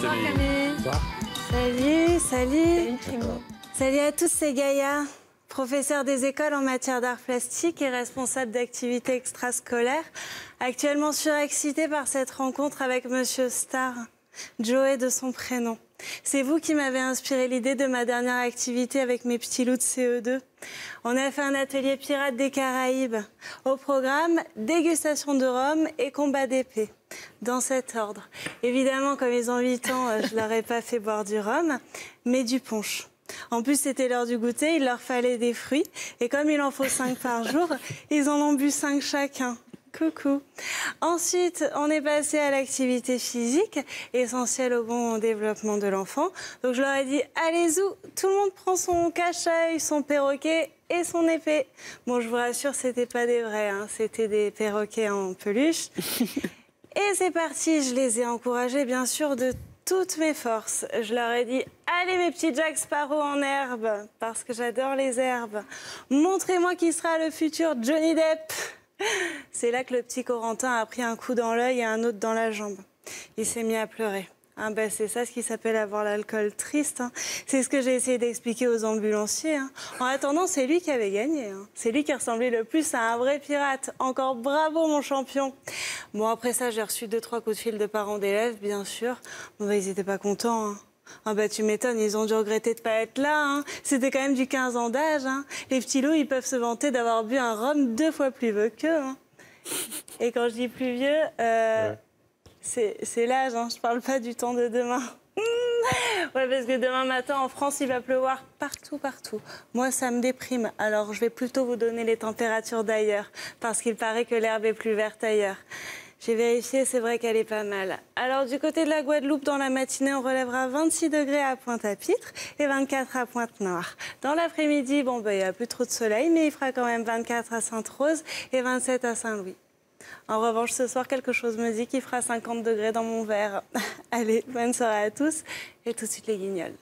Camille. Salut, salut. Salut à tous, c'est Gaïa, professeur des écoles en matière d'art plastique et responsable d'activités extrascolaires. Actuellement surexcité par cette rencontre avec Monsieur Star, Joey de son prénom. C'est vous qui m'avez inspiré l'idée de ma dernière activité avec mes petits loups de CE2. On a fait un atelier pirate des Caraïbes. Au programme, dégustation de rhum et combat d'épée. Dans cet ordre. Évidemment, comme ils ont 8 ans, euh, je leur ai pas fait boire du rhum, mais du punch. En plus, c'était l'heure du goûter, il leur fallait des fruits. Et comme il en faut 5 par jour, ils en ont bu 5 chacun. Coucou. Ensuite, on est passé à l'activité physique, essentielle au bon développement de l'enfant. Donc je leur ai dit, allez-y, tout le monde prend son cache-œil, son perroquet et son épée. Bon, je vous rassure, c'était pas des vrais, hein, c'était des perroquets en peluche. Et c'est parti, je les ai encouragés, bien sûr, de toutes mes forces. Je leur ai dit Allez, mes petits Jack Sparrow en herbe, parce que j'adore les herbes. Montrez-moi qui sera le futur Johnny Depp. C'est là que le petit Corentin a pris un coup dans l'œil et un autre dans la jambe. Il s'est mis à pleurer. Ah ben c'est ça ce qui s'appelle avoir l'alcool triste. hein. C'est ce que j'ai essayé d'expliquer aux ambulanciers. hein. En attendant, c'est lui qui avait gagné. hein. C'est lui qui ressemblait le plus à un vrai pirate. Encore bravo mon champion. Bon après ça, j'ai reçu deux trois coups de fil de parents d'élèves, bien sûr. Bah, ils n'étaient pas contents. Ah bah tu m'étonnes, ils ont dû regretter de pas être là. C'était quand même du 15 ans d'âge. Les petits loups, ils peuvent se vanter d'avoir bu un rhum deux fois plus vieux qu'eux. Et quand je dis plus vieux, euh, c'est l'âge, hein. je parle pas du temps de demain. Ouais, parce que demain matin, en France, il va pleuvoir partout, partout. Moi, ça me déprime. Alors, je vais plutôt vous donner les températures d'ailleurs, parce qu'il paraît que l'herbe est plus verte ailleurs. J'ai vérifié, c'est vrai qu'elle est pas mal. Alors, du côté de la Guadeloupe, dans la matinée, on relèvera 26 degrés à Pointe-à-Pitre et 24 à Pointe-Noire. Dans l'après-midi, bon, ben, il n'y a plus trop de soleil, mais il fera quand même 24 à Sainte-Rose et 27 à Saint-Louis. En revanche, ce soir, quelque chose me dit qu'il fera 50 degrés dans mon verre. Allez, bonne soirée à tous et tout de suite les guignols.